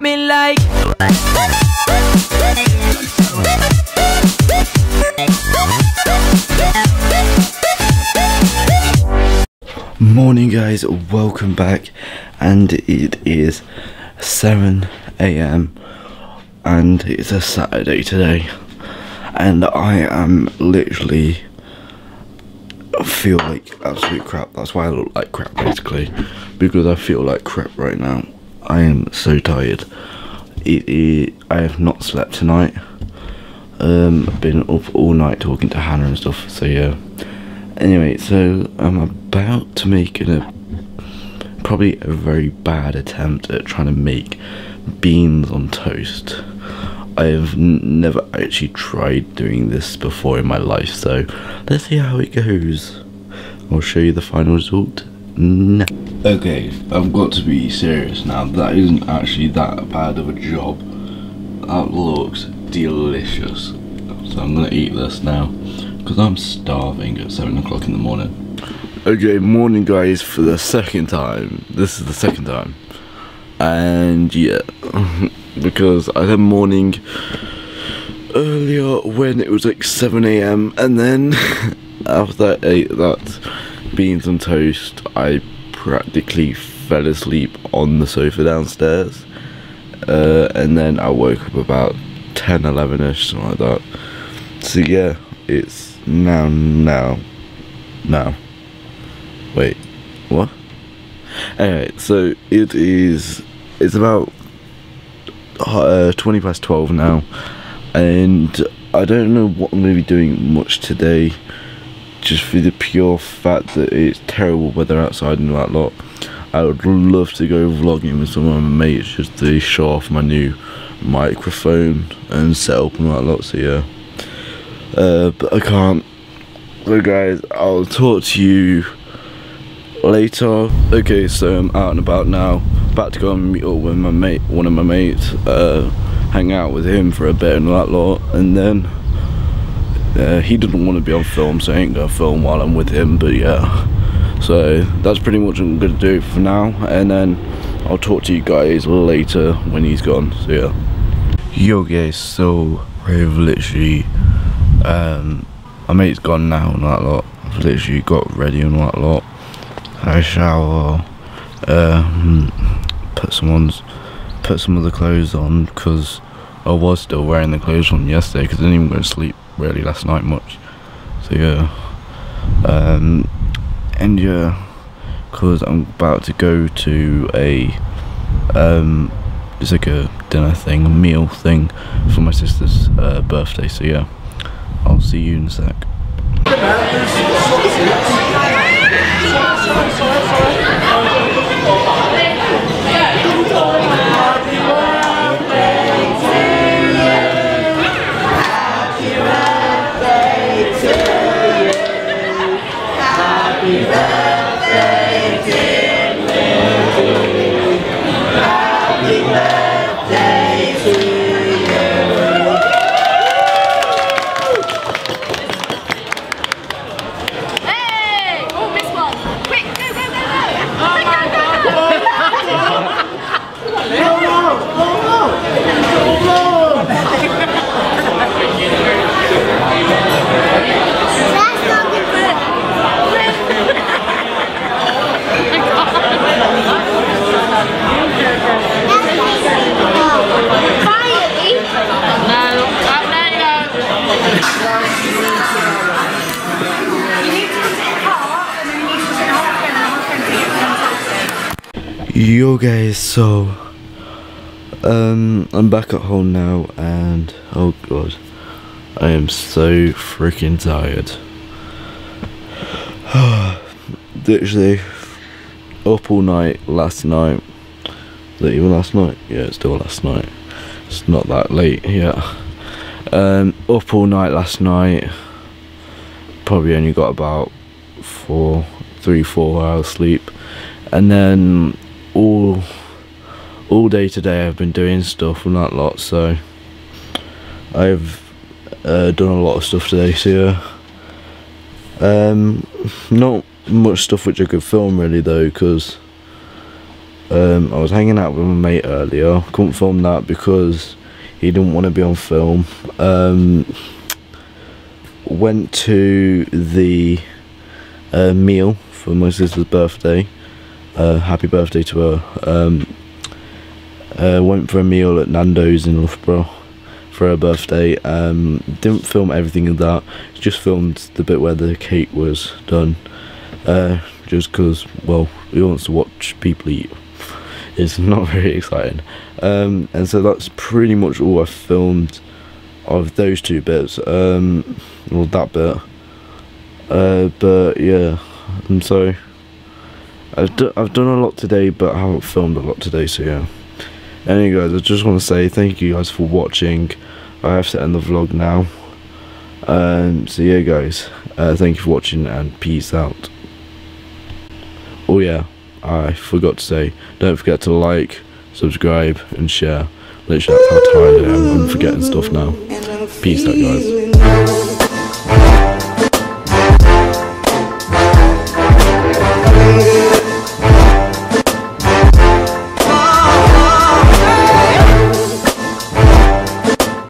me like. Morning guys, welcome back and it is 7 a.m. and it's a Saturday today and I am literally feel like absolute crap. That's why I look like crap basically because I feel like crap right now. I am so tired. It, it I have not slept tonight. Um, I've been up all night talking to Hannah and stuff. So yeah. Anyway, so I'm about to make a probably a very bad attempt at trying to make beans on toast. I have n- never actually tried doing this before in my life, so let's see how it goes. I'll show you the final result. No. Okay, I've got to be serious now. That isn't actually that bad of a job. That looks delicious. So I'm gonna eat this now because I'm starving at seven o'clock in the morning. Okay, morning guys for the second time. This is the second time. And yeah, because I had morning earlier when it was like 7 a.m. and then after I ate that beans and toast, I practically fell asleep on the sofa downstairs. Uh, and then I woke up about 10, 11 ish, something like that. So yeah, it's now, now, now. Wait, what? Anyway, so it is, it's about uh, 20 past 12 now, and I don't know what I'm going to be doing much today, just for the pure fact that it's terrible weather outside and that lot. I would love to go vlogging with some of my mates just to show off my new microphone and setup and that lot, so yeah. Uh, but I can't. So guys, I'll talk to you later. Okay, so I'm out and about now. About to go and meet up with my mate, one of my mates. Uh, hang out with him for a bit and that lot, and then uh, he didn't want to be on film, so I ain't gonna film while I'm with him. But yeah, so that's pretty much what I'm gonna do for now, and then I'll talk to you guys later when he's gone. So yeah. Yo guys, so I've literally um my mate's gone now and that lot. I've literally got ready and that lot. I shower, um, put someone's put some of the clothes on because I was still wearing the clothes from yesterday because I didn't even go to sleep really last night much. So yeah, um, and yeah, because I'm about to go to a um, it's like a dinner thing, meal thing for my sister's uh, birthday. So yeah, I'll see you in a sec. Yo guys, so um I'm back at home now and oh god I am so freaking tired. Literally up all night last night. Even last night? Yeah, it's still last night. It's not that late yet. Um up all night last night. Probably only got about four three, four hours sleep. And then all all day today I've been doing stuff and that lot so I've uh, done a lot of stuff today so yeah um not much stuff which I could film really though because Um, I was hanging out with my mate earlier. Couldn't film that because he didn't want to be on film. Um, went to the uh, meal for my sister's birthday. Uh, happy birthday to her. Um, uh, went for a meal at Nando's in Loughborough for her birthday. Um, didn't film everything of that. Just filmed the bit where the cake was done. Uh, just because, well, he wants to watch people eat. It's not very exciting. Um, and so that's pretty much all I filmed of those two bits. Um, well, that bit. Uh, but yeah, I'm sorry. I've, do- I've done a lot today, but I haven't filmed a lot today, so yeah. Anyway, guys, I just want to say thank you guys for watching. I have to end the vlog now. Um, so yeah, guys, uh, thank you for watching and peace out. Oh yeah, I forgot to say, don't forget to like, subscribe, and share. Literally, that's how tired I am. I'm forgetting stuff now. Peace out, guys.